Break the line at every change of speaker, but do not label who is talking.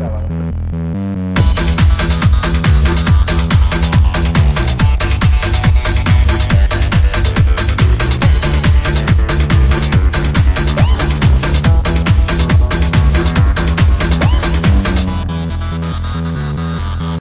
တာပါ